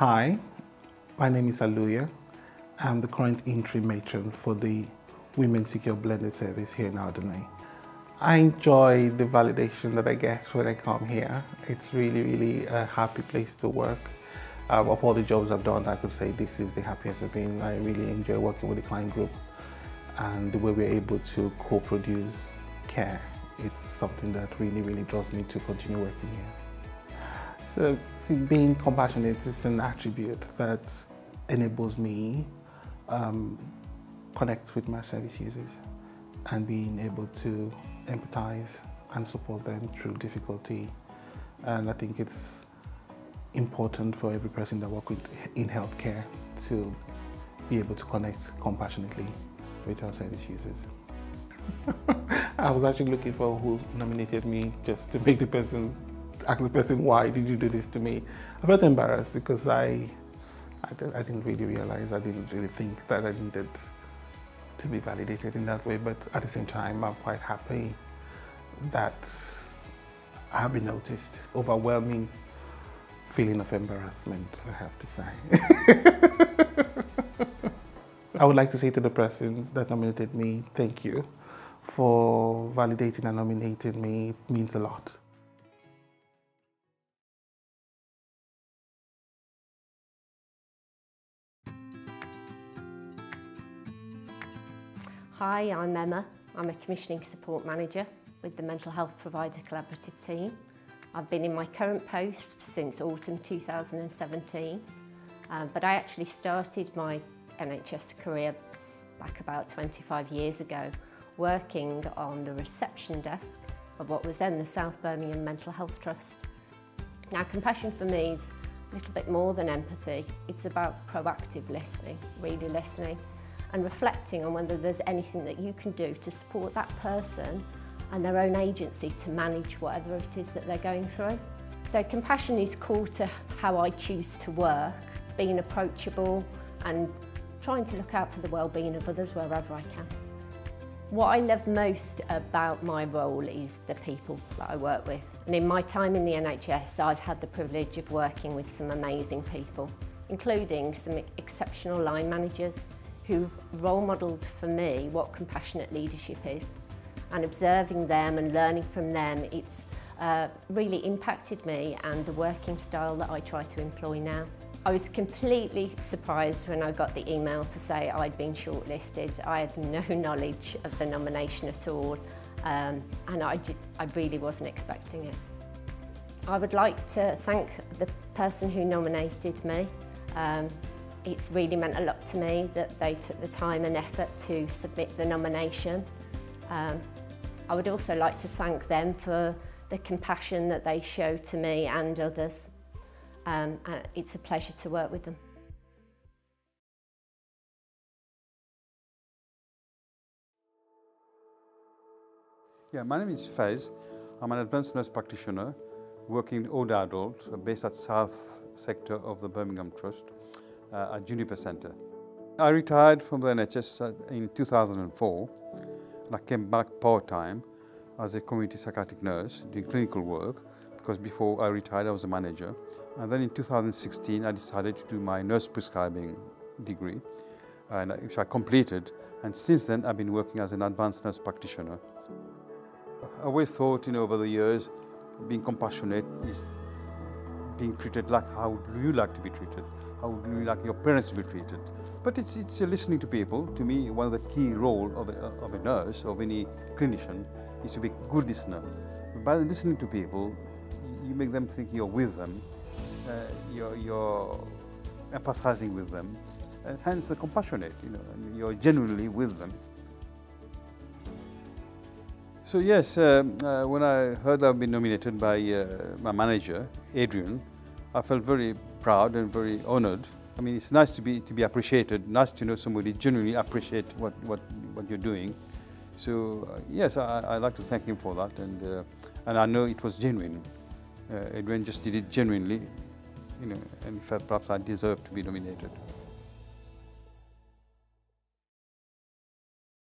Hi, my name is Aluya. I'm the current interim matron for the Women's Secure Blended Service here in Ardenleigh. I enjoy the validation that I get when I come here. It's really, really a happy place to work. Um, of all the jobs I've done, I could say this is the happiest I've been. I really enjoy working with the client group and the way we're able to co-produce care. It's something that really, really draws me to continue working here. So being compassionate is an attribute that enables me um, connect with my service users and being able to empathize and support them through difficulty. And I think it's important for every person that works in healthcare to be able to connect compassionately with our service users. I was actually looking for who nominated me just to make the person ask the person why did you do this to me. I felt embarrassed because I, I, I didn't really realize, I didn't really think that I needed to be validated in that way. But at the same time, I'm quite happy that I have been noticed. Overwhelming feeling of embarrassment, I have to say. I would like to say to the person that nominated me, thank you for validating and nominating me. It means a lot. Hi, I'm Emma. I'm a Commissioning Support Manager with the Mental Health Provider Collaborative Team. I've been in my current post since autumn 2017, um, but I actually started my NHS career back about 25 years ago, working on the reception desk of what was then the South Birmingham Mental Health Trust. Now, compassion for me is a little bit more than empathy. It's about proactive listening, really listening, and reflecting on whether there's anything that you can do to support that person and their own agency to manage whatever it is that they're going through. So compassion is core to how I choose to work, being approachable and trying to look out for the well-being of others wherever I can. What I love most about my role is the people that I work with. And in my time in the NHS, I've had the privilege of working with some amazing people, including some exceptional line managers, who've role modelled for me what compassionate leadership is. And observing them and learning from them, it's uh, really impacted me and the working style that I try to employ now. I was completely surprised when I got the email to say I'd been shortlisted. I had no knowledge of the nomination at all um, and I, I really wasn't expecting it. I would like to thank the person who nominated me. Um, it's really meant a lot to me that they took the time and effort to submit the nomination. Um, I would also like to thank them for the compassion that they show to me and others. Um, it's a pleasure to work with them. Yeah, my name is Faiz. I'm an advanced nurse practitioner working in older adults based at South sector of the Birmingham Trust uh, at Juniper Centre. I retired from the NHS uh, in 2004 and I came back part-time as a community psychiatric nurse doing clinical work because before I retired I was a manager. And then in 2016 I decided to do my nurse prescribing degree and which I completed and since then I've been working as an advanced nurse practitioner. I always thought you know over the years being compassionate is being treated like how do you like to be treated? How would you like your parents to be treated? But it's, it's listening to people. To me, one of the key role of a, of a nurse, of any clinician, is to be a good listener. By listening to people, you make them think you're with them, uh, you're, you're empathizing with them, and hence the compassionate, you know, and you're genuinely with them. So yes, uh, uh, when I heard I've been nominated by uh, my manager, Adrian, I felt very proud and very honored. I mean, it's nice to be, to be appreciated, nice to know somebody genuinely appreciate what, what, what you're doing. So uh, yes, I, I like to thank him for that and, uh, and I know it was genuine. Uh, Adrian just did it genuinely, you know, and felt perhaps I deserve to be nominated.